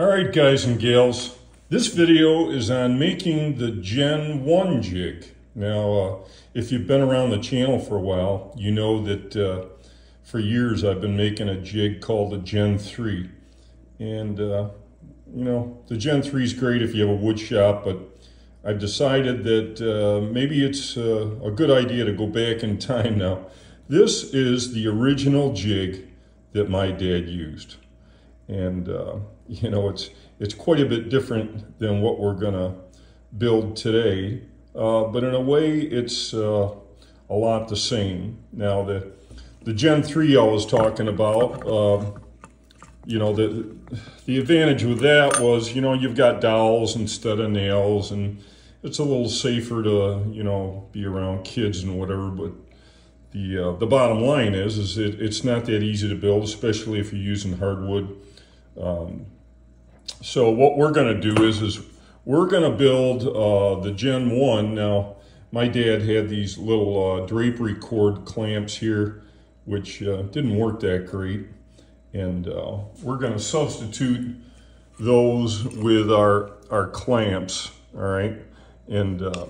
All right, guys and gals, this video is on making the Gen 1 jig. Now, uh, if you've been around the channel for a while, you know that uh, for years I've been making a jig called the Gen 3. And, uh, you know, the Gen 3 is great if you have a wood shop, but I've decided that uh, maybe it's uh, a good idea to go back in time now. This is the original jig that my dad used. And, uh, you know, it's, it's quite a bit different than what we're going to build today. Uh, but in a way, it's uh, a lot the same. Now, the, the Gen 3 I was talking about, um, you know, the, the advantage with that was, you know, you've got dowels instead of nails, and it's a little safer to, you know, be around kids and whatever, but the, uh, the bottom line is, is it, it's not that easy to build, especially if you're using hardwood. Um, so what we're going to do is, is we're going to build uh, the Gen 1. Now, my dad had these little uh, drapery cord clamps here, which uh, didn't work that great. And uh, we're going to substitute those with our, our clamps, all right? And uh,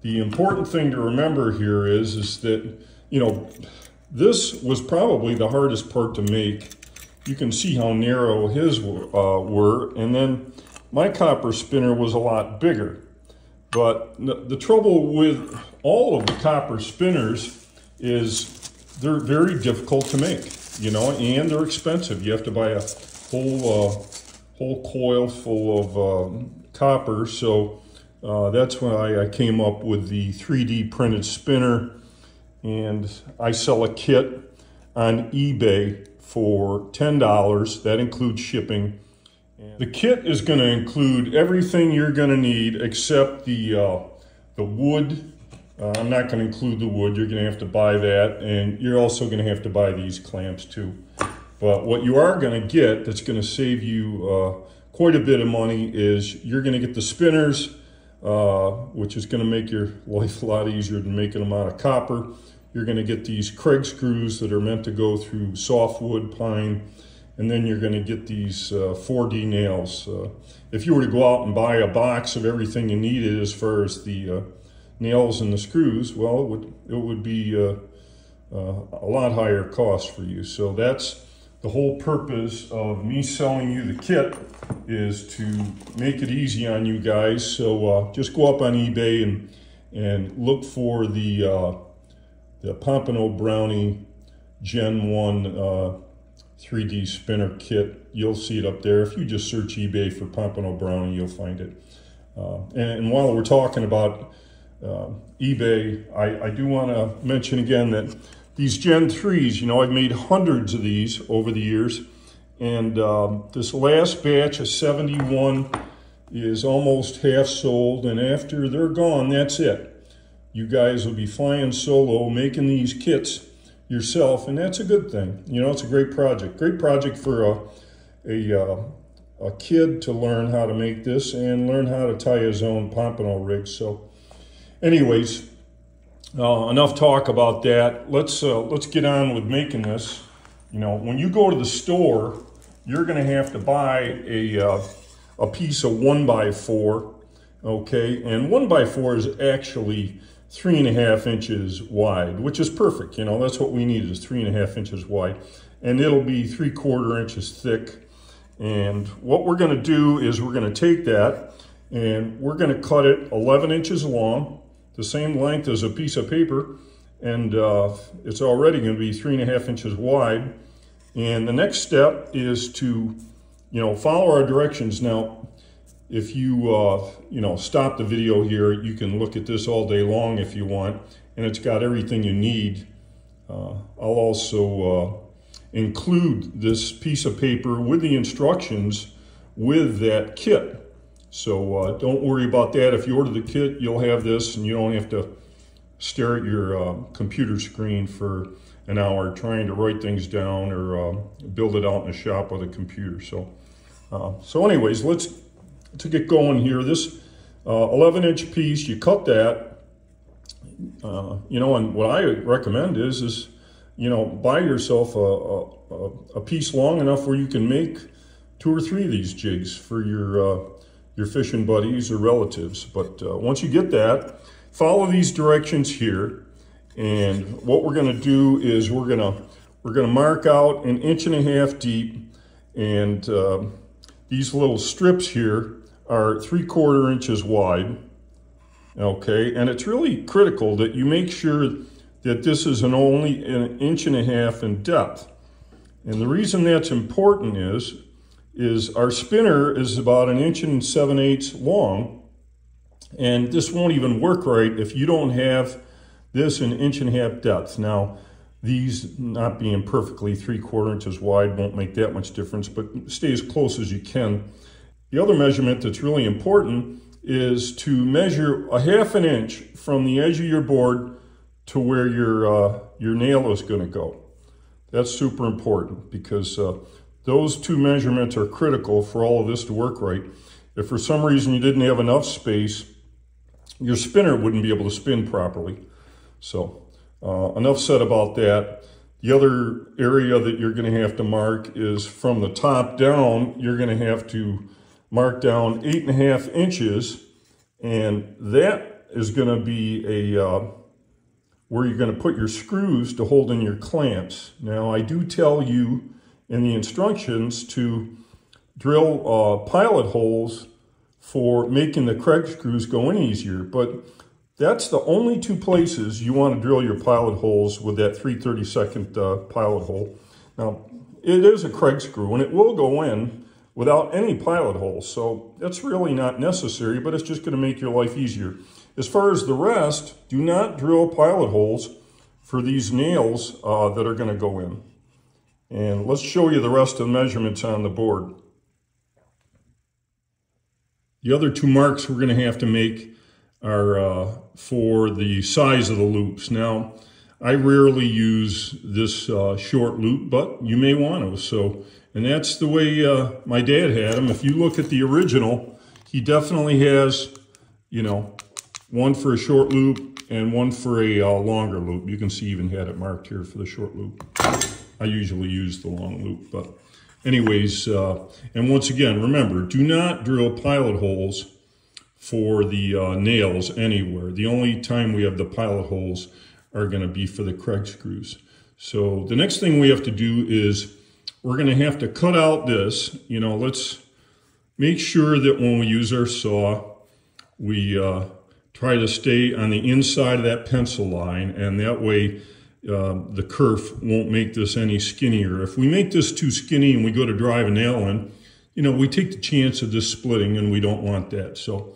the important thing to remember here is, is that, you know, this was probably the hardest part to make you can see how narrow his uh, were. And then my copper spinner was a lot bigger. But the trouble with all of the copper spinners is they're very difficult to make, you know, and they're expensive. You have to buy a whole, uh, whole coil full of uh, copper. So uh, that's why I came up with the 3D printed spinner. And I sell a kit on eBay for $10. That includes shipping. The kit is going to include everything you're going to need except the, uh, the wood. Uh, I'm not going to include the wood. You're going to have to buy that. And you're also going to have to buy these clamps too. But what you are going to get that's going to save you uh, quite a bit of money is you're going to get the spinners, uh, which is going to make your life a lot easier than making them out of copper. You're going to get these Kreg screws that are meant to go through softwood, pine, and then you're going to get these uh, 4D nails. Uh, if you were to go out and buy a box of everything you needed as far as the uh, nails and the screws, well, it would, it would be uh, uh, a lot higher cost for you. So that's the whole purpose of me selling you the kit is to make it easy on you guys. So uh, just go up on eBay and, and look for the the Pompano Brownie Gen 1 uh, 3D spinner kit. You'll see it up there. If you just search eBay for Pompano Brownie, you'll find it. Uh, and, and, while we're talking about uh, eBay, I, I do want to mention again that these Gen 3s, you know, I've made hundreds of these over the years. And um, this last batch of 71 is almost half sold. And after they're gone, that's it you guys will be flying solo, making these kits yourself, and that's a good thing. You know, it's a great project. Great project for a, a, uh, a kid to learn how to make this and learn how to tie his own pompano rig. So anyways, uh, enough talk about that. Let's, uh, let's get on with making this. You know, when you go to the store, you're going to have to buy a, uh, a piece of one by four, okay? And one by four is actually three and a half inches wide, which is perfect. You know, that's what we need is three and a half inches wide. And it'll be three quarter inches thick. And what we're gonna do is we're gonna take that and we're gonna cut it 11 inches long, the same length as a piece of paper. And uh, it's already gonna be three and a half inches wide. And the next step is to, you know, follow our directions. Now, if you, uh, you know, stop the video here, you can look at this all day long if you want, and it's got everything you need. Uh, I'll also uh, include this piece of paper with the instructions with that kit. So uh, don't worry about that. If you order the kit, you'll have this and you don't have to stare at your uh, computer screen for an hour trying to write things down or uh, build it out in the shop with a computer. So, so anyways, let's to get going here. This uh, 11 inch piece, you cut that, uh, you know, and what I recommend is, is, you know, buy yourself a, a, a, piece long enough where you can make two or three of these jigs for your, uh, your fishing buddies or relatives. But uh, once you get that, follow these directions here. And what we're gonna do is we're gonna, we're gonna mark out an inch and a half deep and uh, these little strips here are three quarter inches wide. Okay, and it's really critical that you make sure that this is an only an inch and a half in depth. And the reason that's important is, is our spinner is about an inch and seven eighths long, and this won't even work right if you don't have this an inch and a half depth. Now, these not being perfectly three quarter inches wide won't make that much difference, but stay as close as you can. The other measurement that's really important is to measure a half an inch from the edge of your board to where your, uh, your nail is gonna go. That's super important because uh, those two measurements are critical for all of this to work right. If for some reason you didn't have enough space, your spinner wouldn't be able to spin properly. So uh, enough said about that. The other area that you're going to have to mark is from the top down, you're going to have to mark down eight and a half inches. And that is going to be a uh, where you're going to put your screws to hold in your clamps. Now, I do tell you in the instructions to drill uh, pilot holes for making the Kreg screws go in easier, but that's the only two places you want to drill your pilot holes with that 332nd uh, pilot hole. Now, it is a Kreg screw, and it will go in without any pilot holes, so that's really not necessary, but it's just going to make your life easier. As far as the rest, do not drill pilot holes for these nails uh, that are going to go in. And let's show you the rest of the measurements on the board. The other two marks we're going to have to make are uh, for the size of the loops. Now, I rarely use this uh, short loop, but you may want to. So, and that's the way uh, my dad had them. If you look at the original, he definitely has, you know, one for a short loop and one for a uh, longer loop. You can see even had it marked here for the short loop. I usually use the long loop, but anyways, uh, and once again, remember, do not drill pilot holes for the uh, nails anywhere. The only time we have the pilot holes are going to be for the Kreg screws. So the next thing we have to do is we're going to have to cut out this. You know, let's make sure that when we use our saw, we uh, try to stay on the inside of that pencil line and that way uh, the kerf won't make this any skinnier. If we make this too skinny and we go to drive a nail in, you know, we take the chance of this splitting and we don't want that. So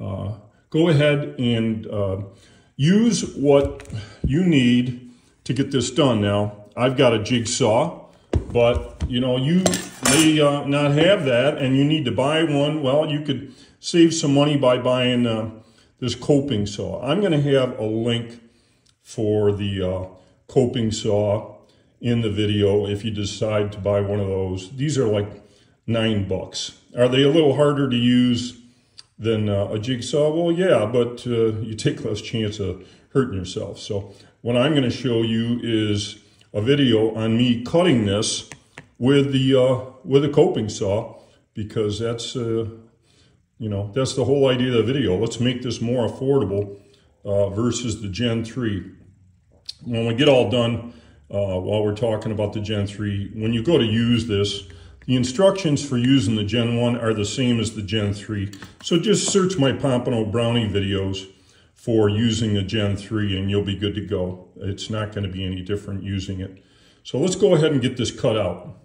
uh, go ahead and uh, use what you need to get this done. Now, I've got a jigsaw, but you know, you may uh, not have that and you need to buy one. Well, you could save some money by buying uh, this coping saw. I'm going to have a link for the uh, coping saw in the video if you decide to buy one of those. These are like nine bucks. Are they a little harder to use than uh, a jigsaw? Well, yeah, but uh, you take less chance of hurting yourself. So what I'm going to show you is a video on me cutting this with the uh, with a coping saw because that's uh, you know that's the whole idea of the video. Let's make this more affordable uh, versus the Gen 3. When we get all done, uh, while we're talking about the Gen 3, when you go to use this, the instructions for using the Gen 1 are the same as the Gen 3. So just search my Pompano Brownie videos for using a Gen 3 and you'll be good to go. It's not going to be any different using it. So let's go ahead and get this cut out.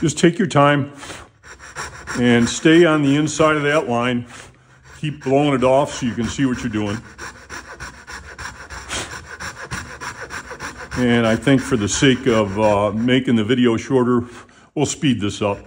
Just take your time and stay on the inside of that line. Keep blowing it off so you can see what you're doing. And I think for the sake of uh, making the video shorter, we'll speed this up.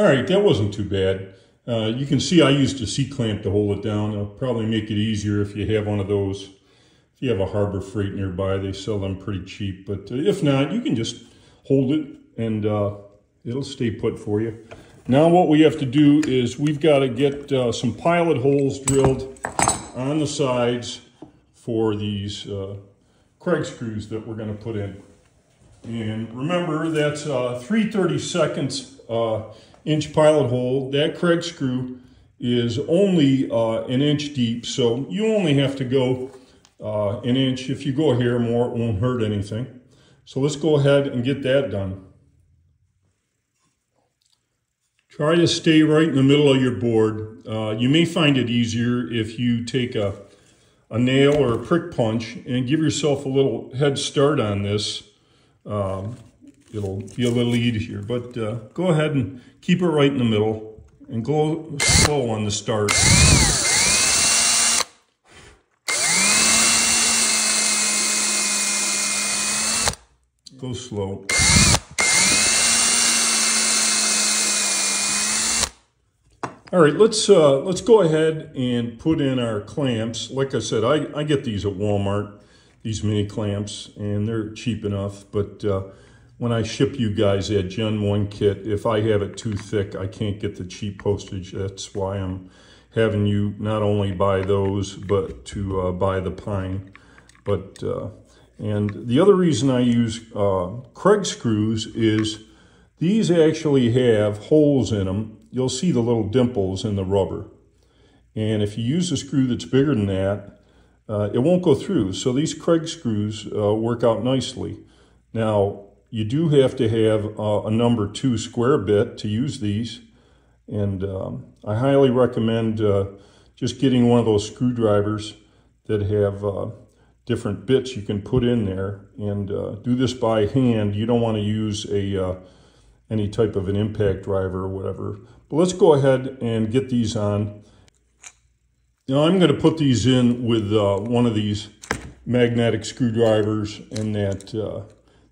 All right, that wasn't too bad. Uh, you can see I used a C-clamp to hold it down. It'll probably make it easier if you have one of those. If you have a Harbor Freight nearby, they sell them pretty cheap. But uh, if not, you can just hold it and uh, it'll stay put for you. Now what we have to do is we've got to get uh, some pilot holes drilled on the sides for these uh, Kreg screws that we're going to put in. And remember, that's uh, 3 32 uh, inch pilot hole. That Kreg screw is only uh, an inch deep, so you only have to go uh, an inch. If you go here more, it won't hurt anything. So let's go ahead and get that done. Try to stay right in the middle of your board. Uh, you may find it easier if you take a, a nail or a prick punch and give yourself a little head start on this. Um, it'll be a little easier, but uh, go ahead and keep it right in the middle and go slow on the start. Go slow. All right, let's uh, let's go ahead and put in our clamps. Like I said, I, I get these at Walmart, these mini clamps, and they're cheap enough. But uh, when I ship you guys that Gen 1 kit, if I have it too thick, I can't get the cheap postage. That's why I'm having you not only buy those, but to uh, buy the pine. But uh, And the other reason I use uh, Kreg screws is these actually have holes in them you'll see the little dimples in the rubber. And if you use a screw that's bigger than that, uh, it won't go through. So these Kreg screws uh, work out nicely. Now, you do have to have uh, a number two square bit to use these. And um, I highly recommend uh, just getting one of those screwdrivers that have uh, different bits you can put in there and uh, do this by hand. You don't want to use a any type of an impact driver or whatever. But let's go ahead and get these on. Now I'm going to put these in with uh, one of these magnetic screwdrivers and that, uh,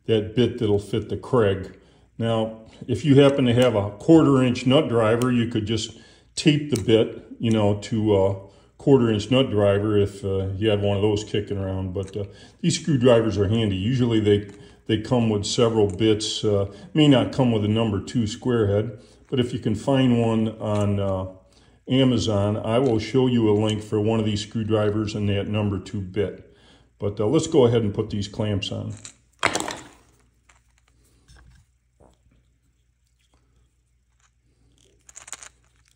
that bit that'll fit the Kreg. Now, if you happen to have a quarter inch nut driver, you could just tape the bit, you know, to a quarter inch nut driver if uh, you had one of those kicking around. But uh, these screwdrivers are handy. Usually they, they come with several bits, uh, may not come with a number two square head, but if you can find one on uh, Amazon, I will show you a link for one of these screwdrivers and that number two bit. But uh, let's go ahead and put these clamps on.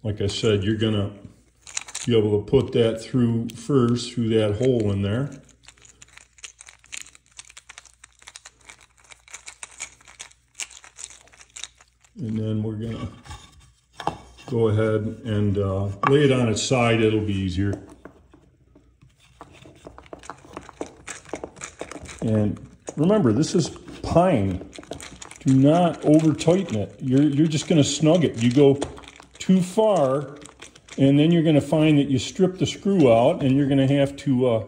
Like I said, you're going to be able to put that through first through that hole in there. And then we're gonna go ahead and uh, lay it on its side, it'll be easier. And remember, this is pine. Do not over tighten it. You're, you're just gonna snug it. You go too far, and then you're gonna find that you strip the screw out and you're gonna have to uh,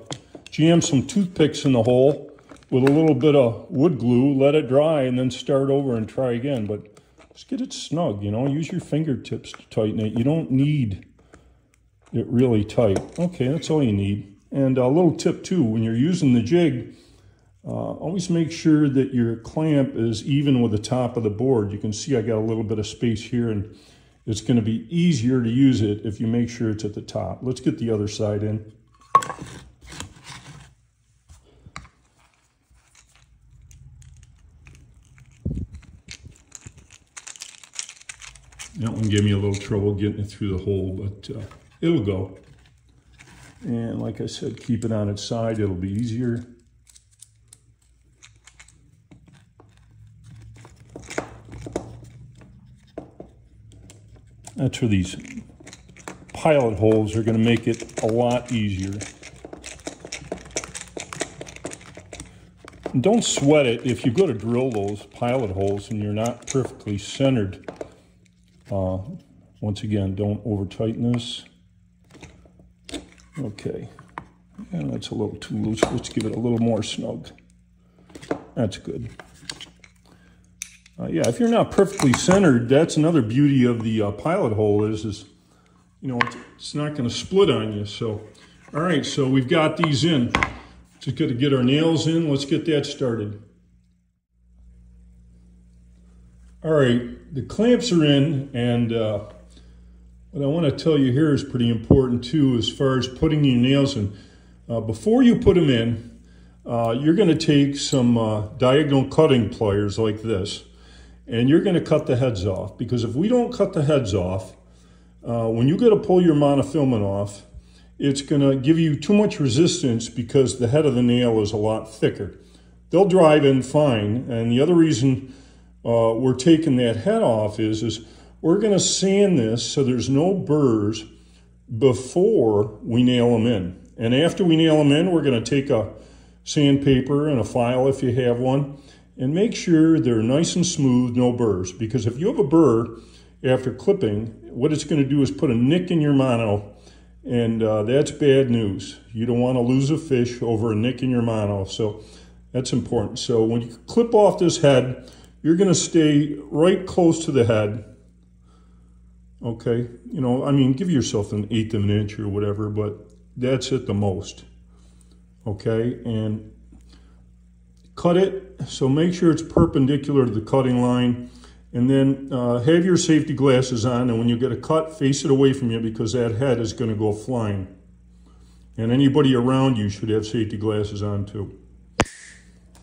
jam some toothpicks in the hole with a little bit of wood glue, let it dry, and then start over and try again. But just get it snug, you know, use your fingertips to tighten it. You don't need it really tight. Okay, that's all you need. And a little tip too, when you're using the jig, uh, always make sure that your clamp is even with the top of the board. You can see I got a little bit of space here and it's going to be easier to use it if you make sure it's at the top. Let's get the other side in. That one gave me a little trouble getting it through the hole, but uh, it'll go. And like I said, keep it on its side. It'll be easier. That's where these pilot holes are going to make it a lot easier. And don't sweat it if you go to drill those pilot holes and you're not perfectly centered uh, once again, don't over tighten this. Okay, and that's a little too loose. Let's give it a little more snug. That's good. Uh, yeah, if you're not perfectly centered, that's another beauty of the uh, pilot hole is, is you know, it's, not going to split on you. So, all right, so we've got these in. Just got to get our nails in. Let's get that started. All right, the clamps are in, and uh, what I want to tell you here is pretty important too, as far as putting your nails in. Uh, before you put them in, uh, you're going to take some uh, diagonal cutting pliers like this, and you're going to cut the heads off. Because if we don't cut the heads off, uh, when you go to pull your monofilament off, it's going to give you too much resistance because the head of the nail is a lot thicker. They'll drive in fine, and the other reason uh, we're taking that head off is, is we're going to sand this so there's no burrs before we nail them in. And after we nail them in, we're going to take a sandpaper and a file if you have one and make sure they're nice and smooth, no burrs. Because if you have a burr after clipping, what it's going to do is put a nick in your mono and uh, that's bad news. You don't want to lose a fish over a nick in your mono. So that's important. So when you clip off this head, you're going to stay right close to the head. Okay, you know, I mean, give yourself an eighth of an inch or whatever, but that's at the most. Okay, and cut it. So make sure it's perpendicular to the cutting line. And then uh, have your safety glasses on, and when you get a cut, face it away from you because that head is going to go flying. And anybody around you should have safety glasses on too.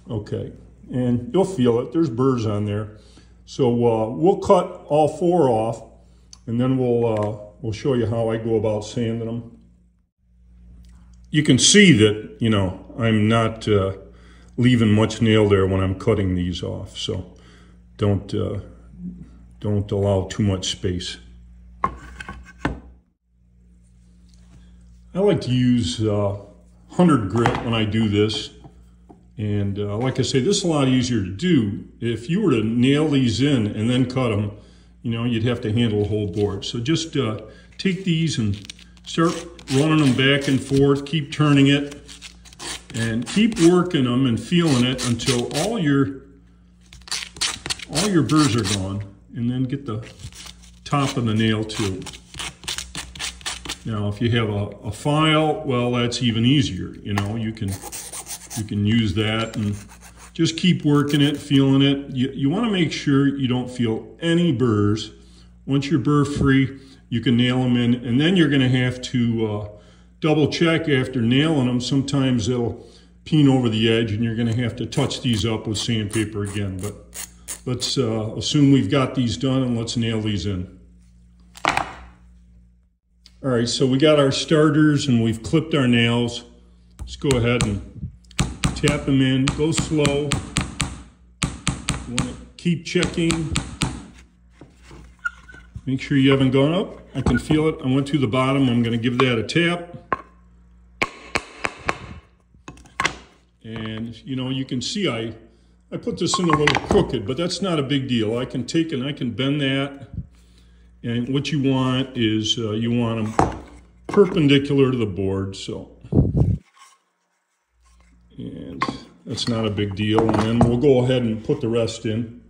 Okay and you'll feel it. There's burrs on there. So uh, we'll cut all four off and then we'll, uh, we'll show you how I go about sanding them. You can see that, you know, I'm not uh, leaving much nail there when I'm cutting these off. So don't, uh, don't allow too much space. I like to use 100 uh, grit when I do this. And uh, like I say, this is a lot easier to do. If you were to nail these in and then cut them, you know, you'd have to handle the whole board. So just uh, take these and start running them back and forth, keep turning it, and keep working them and feeling it until all your all your burrs are gone. And then get the top of the nail too. Now, if you have a, a file, well, that's even easier. You know, you can you can use that and just keep working it, feeling it. You, you want to make sure you don't feel any burrs. Once you're burr free, you can nail them in, and then you're going to have to uh, double check after nailing them. Sometimes they'll peen over the edge, and you're going to have to touch these up with sandpaper again. But let's uh, assume we've got these done, and let's nail these in. All right, so we got our starters, and we've clipped our nails. Let's go ahead and tap them in, go slow. You want to keep checking. Make sure you haven't gone up. I can feel it. I went to the bottom. I'm going to give that a tap. You know, you can see I, I put this in a little crooked, but that's not a big deal. I can take and I can bend that. And what you want is uh, you want them perpendicular to the board. So and that's not a big deal. And then we'll go ahead and put the rest in.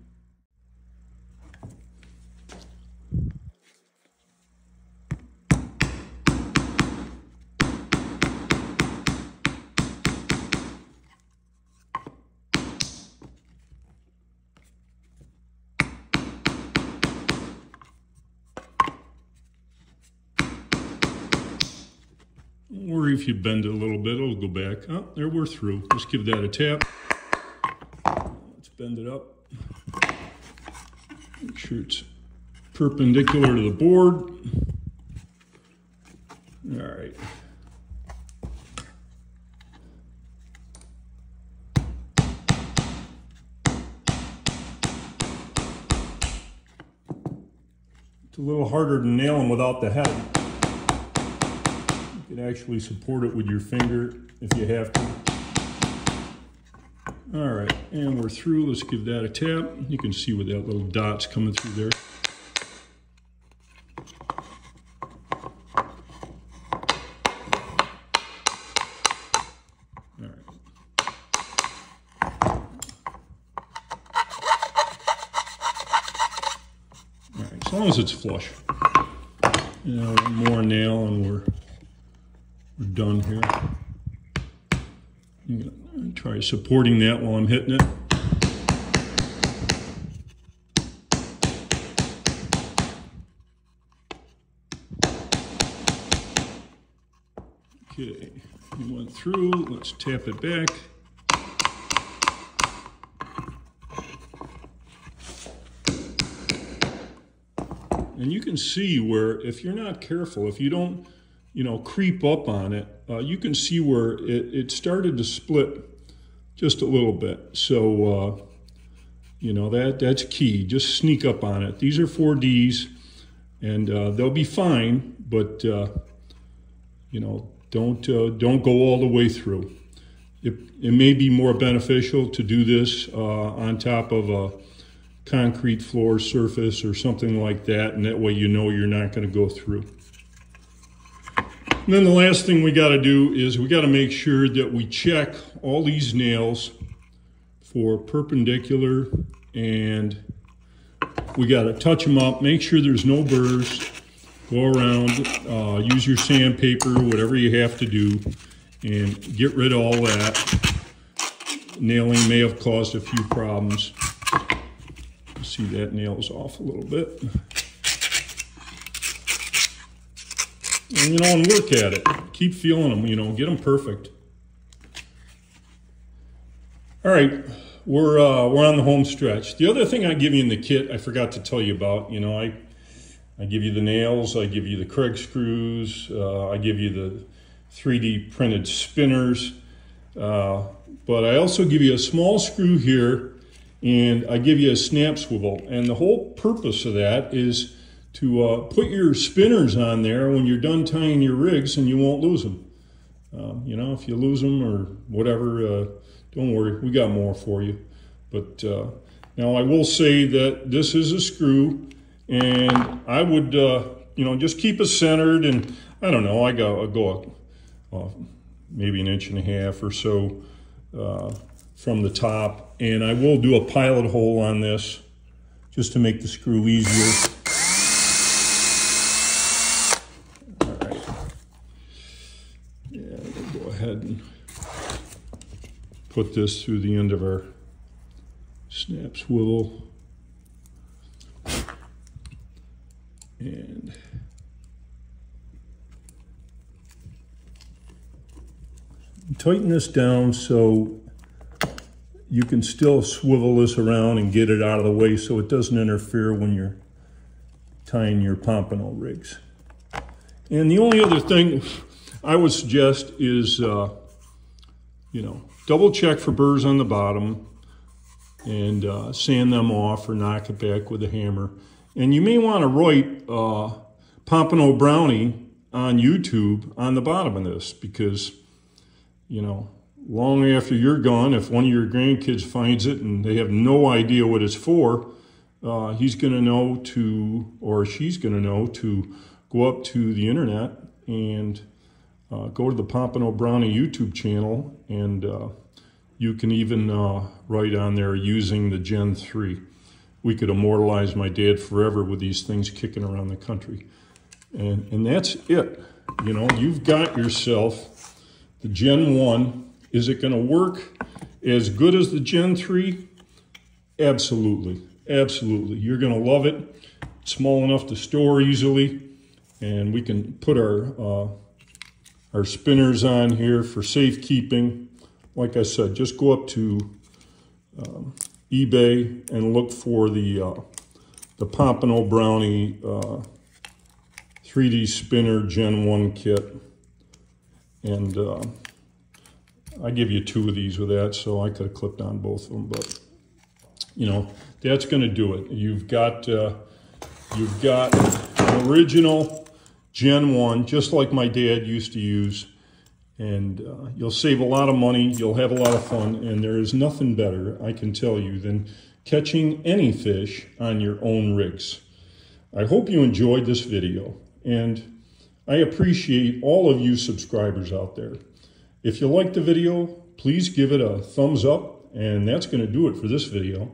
Or if you bend it a little bit, it'll go back. Oh, there we're through. Let's give that a tap. Let's bend it up. Make sure it's perpendicular to the board. All right. It's a little harder to nail them without the head actually support it with your finger if you have to. All right, and we're through. Let's give that a tap. You can see with that little dot's coming through there. All right, as long as it's flush. Know, one more nail and we're done here. I'm Try supporting that while I'm hitting it. Okay, we went through, let's tap it back. And you can see where if you're not careful, if you don't, you know, creep up on it, uh, you can see where it, it started to split just a little bit. So, uh, you know, that that's key. Just sneak up on it. These are 4Ds, and uh, they'll be fine, but, uh, you know, don't, uh, don't go all the way through. It, it may be more beneficial to do this uh, on top of a concrete floor surface or something like that, and that way you know you're not going to go through. And then the last thing we got to do is we got to make sure that we check all these nails for perpendicular and we got to touch them up, make sure there's no burrs, go around, uh, use your sandpaper, whatever you have to do, and get rid of all that. Nailing may have caused a few problems. See that nails off a little bit. And, you know, and work at it. Keep feeling them, you know, get them perfect. All right, we're, uh, we're on the home stretch. The other thing I give you in the kit, I forgot to tell you about, you know, I, I give you the nails, I give you the Kreg screws, uh, I give you the 3D printed spinners, uh, but I also give you a small screw here and I give you a snap swivel. And the whole purpose of that is to uh, put your spinners on there when you're done tying your rigs and you won't lose them. Um, you know, if you lose them or whatever, uh, don't worry, we got more for you. But uh, now I will say that this is a screw and I would, uh, you know, just keep it centered and I don't know, I go, I go uh, maybe an inch and a half or so uh, from the top. And I will do a pilot hole on this just to make the screw easier. Ahead and put this through the end of our snap swivel. And tighten this down so you can still swivel this around and get it out of the way so it doesn't interfere when you're tying your pompano rigs. And the only other thing I would suggest is, uh, you know, double check for burrs on the bottom and uh, sand them off or knock it back with a hammer. And you may want to write uh, Pompano Brownie on YouTube on the bottom of this because, you know, long after you're gone, if one of your grandkids finds it and they have no idea what it's for, uh, he's going to know to, or she's going to know to go up to the internet and uh, go to the Pompano Brownie YouTube channel and uh, you can even uh, write on there using the Gen 3. We could immortalize my dad forever with these things kicking around the country. And, and that's it. You know, you've got yourself the Gen 1. Is it going to work as good as the Gen 3? Absolutely. Absolutely. You're going to love it. It's small enough to store easily. And we can put our uh, our spinners on here for safekeeping. Like I said, just go up to um, eBay and look for the uh, the Pompano Brownie uh, 3D spinner Gen 1 kit. And uh, I give you two of these with that, so I could have clipped on both of them. But, you know, that's going to do it. You've got, uh, you've got original Gen 1, just like my dad used to use. And uh, you'll save a lot of money, you'll have a lot of fun, and there is nothing better, I can tell you, than catching any fish on your own rigs. I hope you enjoyed this video, and I appreciate all of you subscribers out there. If you liked the video, please give it a thumbs up, and that's going to do it for this video.